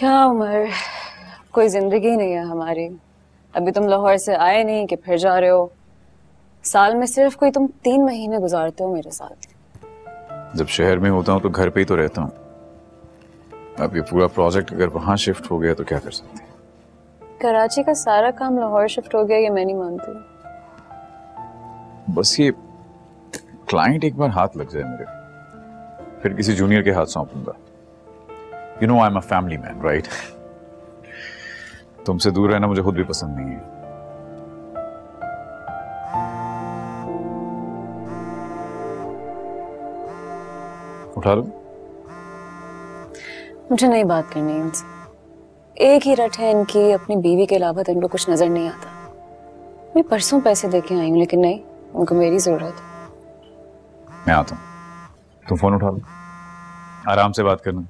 क्या उम्र? कोई ज़िंदगी नहीं है हमारी। अभी तुम लाहौर से आए नहीं कि फिर जा रहे हो। साल में सिर्फ़ कोई तुम तीन महीने गुजारते हो मेरे साथ। जब शहर में होता हूँ तो घर पे ही तो रहता हूँ। अब ये पूरा प्रोजेक्ट अगर वहाँ शिफ्ट हो गया तो क्या कर सकते हैं? कराची का सारा काम लाहौर शिफ्ट हो गया ये मैं नहीं मानती। बस ये क्लाइंट एक बार हाथ लग जाए मेरे। फिर किसी जूनियर के हाथ सौंपूँगा। You know I am a family man right तुमसे दूर रहना मुझे खुद भी पसंद नहीं है। उठा लो। मुझे नहीं बात करनी इनसे। एक ही रट है इनकी अपनी बीवी के अलावा तो इनको कुछ नज़र नहीं आता। मैं परसों पैसे दे के आई हूँ लेकिन नहीं उनको मेरी ज़रूरत है। मैं आता हूँ। तुम फ़ोन उठा लो। आराम से बात करना।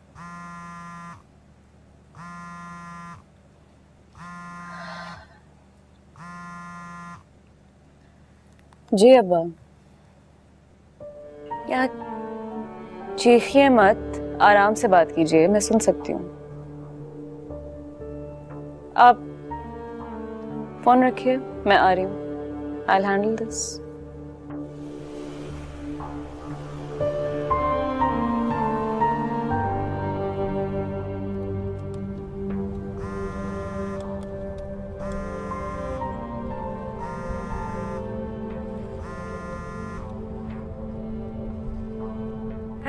जी अब्बा या चीखिए मत आराम से बात कीजिए मैं सुन सकती हूँ आप फ़ोन रखिए मैं आ रही हूँ आई हैंडल दिस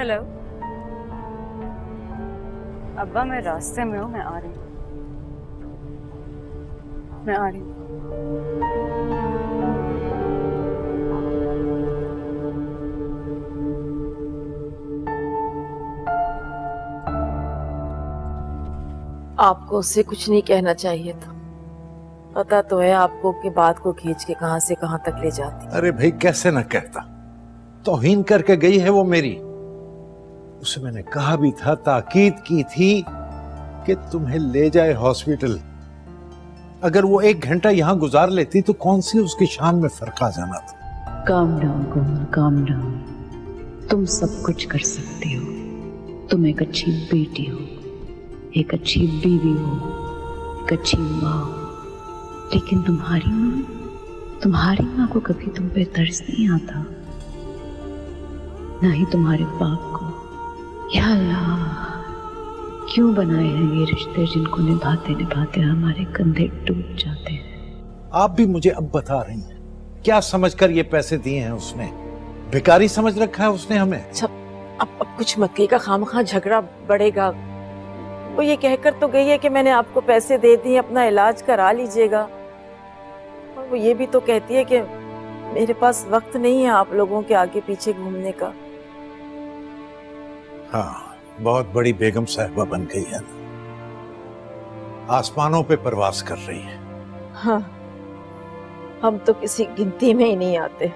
हेलो अब्बा मैं रास्ते में हूँ मैं आ रही हूँ। मैं आ रही हूँ। आपको उससे कुछ नहीं कहना चाहिए था। पता तो है आपको कि बात को खींच के कहाँ से कहाँ तक ले जाती। अरे भाई कैसे ना कहता। तोहीन करके गई है वो मेरी। उसे मैंने कहा भी था, ताकीद की थी कि तुम्हें ले जाए हॉस्पिटल। अगर वो एक घंटा यहाँ गुजार लेती तो कौन सी उसकी शान में फ़र्क आ जाना था? काम डाउन कोमल काम डाउन तुम सब कुछ कर सकती हो। तुम एक अच्छी बेटी हो, एक अच्छी बीवी हो, एक अच्छी माँ हो। लेकिन तुम्हारी माँ तुम्हारी माँ को कभी तुम पे तरस नहीं आता। ना ही तुम्हारे बाप को। या अल्लाह क्यों बनाए हैं ये रिश्ते जिनको निभाते निभाते हमारे कंधे टूट जाते हैं? आप भी मुझे अब बता रही हैं। क्या समझकर ये पैसे दिए हैं उसने? भिकारी समझ रखा है उसने हमें? अच्छा अब अब कुछ मत कहिएगा खाम खा झगड़ा बढ़ेगा। वो ये कहकर तो गई है कि मैंने आपको पैसे दे दिए अपना इलाज करा लीजिएगा। और वो ये भी तो कहती है कि मेरे पास वक्त नहीं है आप लोगों के आगे पीछे घूमने का। हाँ बहुत बड़ी बेगम साहिबा बन गई है। ना आसमानों पे प्रवास कर रही है। हाँ हम तो किसी गिनती में ही नहीं आते।